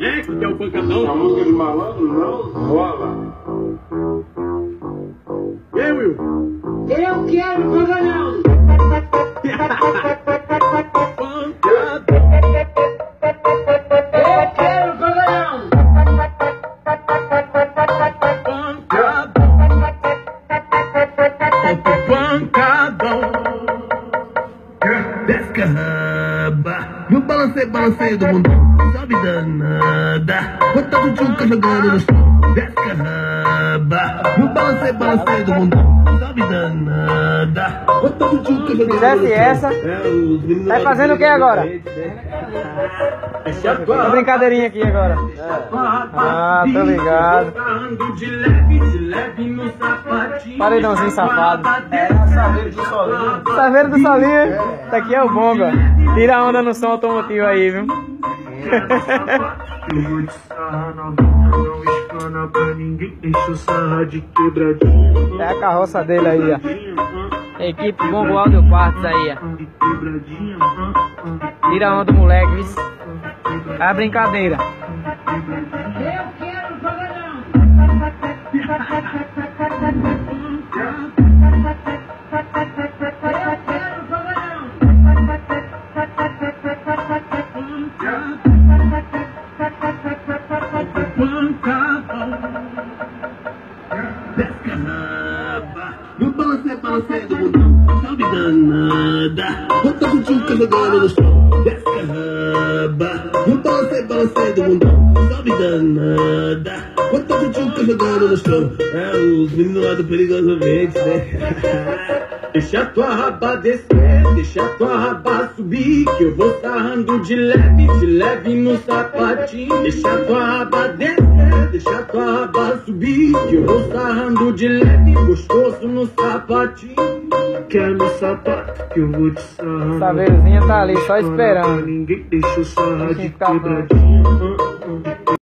É, que é o pancadão. A música de malandro não rola. E aí, Will? Eu quero pancadão. Pancadão. Eu quero pancadão. Pancadão. Pancadão. Descarraba No balanceio, balanceio do mundo Sobe danada Bota do tchuca jogando no chão Descarraba No balanceio, balanceio do mundo Sobe danada Bota do tchuca jogando no chão Fizesse essa, É, Tá fazendo do o que agora? É uma brincadeirinha aqui agora. Ah, tô ligado. De leve, de leve no sapatinho. Paredãozinho safado. É a saber de solinho. Tá vendo do solinho? Isso aqui é o bonga. Tira a onda no som automotivo aí, viu? Eu vou te sarrar novinha, não espana pra ninguém. Enche o sarra de quebradinha. É a carroça dele aí, ó. Equipe Bongo Audio Quartos aí, ó. Tira a onda do moleque, viu? É a brincadeira. Eu quero É, os meninos lá do Perigosamente, né? Deixa tua raba descer, deixa tua raba subir Que eu vou sarrando de leve, de leve no sapatinho Deixa tua raba descer, deixa tua raba subir Que eu vou sarrando de leve, gostoso no sapatinho Quer no sapato que eu vou te sarrar. Saveirozinha tá ali, só esperando. Ninguém deixa o sarra de quebradinha.